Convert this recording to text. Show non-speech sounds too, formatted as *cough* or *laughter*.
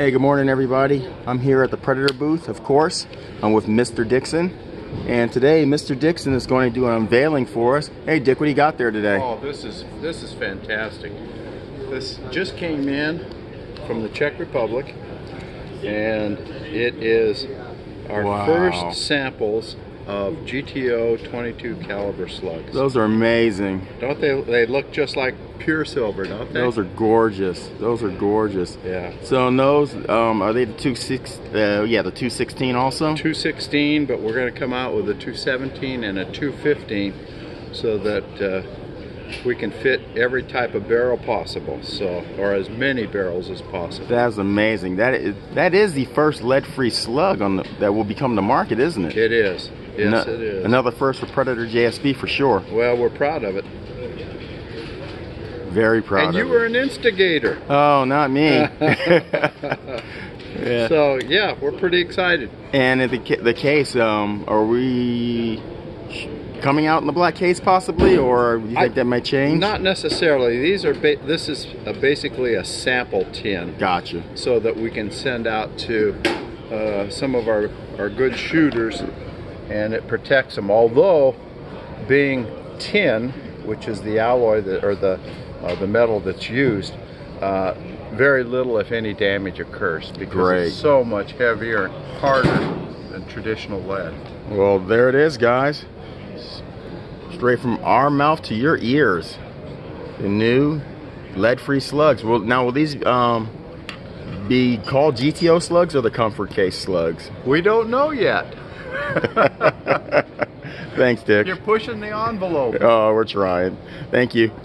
Hey, good morning, everybody. I'm here at the Predator booth, of course. I'm with Mr. Dixon. And today, Mr. Dixon is going to do an unveiling for us. Hey, Dick, what do you got there today? Oh, this is this is fantastic. This just came in from the Czech Republic, and it is our Wow. first samples of GTO 22 caliber slugs. Those are amazing. Don't they? They look just like pure silver, don't they? Those are gorgeous. Those are gorgeous. yeah. So, and those, um, are they the two six? Uh, yeah, the 216 also? 216, but we're going to come out with a 217 and a 215 so that uh, we can fit every type of barrel possible, so or as many barrels as possible. That's amazing. That is, that is the first lead-free slug on the, that will become the market, isn't it? It is. Yes, Ano- it is. Another first for Predator JSB for sure. Well, we're proud of it. Very proud and you were it. an instigator. Oh, not me. *laughs* yeah. So, yeah, we're pretty excited. And in the, the case, um, are we coming out in the black case possibly, or you think I- that might change? Not necessarily. These are ba- this is a, basically a sample tin Gotcha. so that we can send out to uh, some of our, our good shooters and it protects them. Although being tin, which is the alloy that, or the, uh, the metal that's used, uh, very little, if any, damage occurs because Great. it's so much heavier and harder than traditional lead. Well, there it is, guys. Straight from our mouth to your ears. The new lead-free slugs. Well, now will these um, be called GTO slugs or the comfort case slugs? We don't know yet. *laughs* Thanks, Dick. You're pushing the envelope. Oh, we're trying. Thank you. *laughs*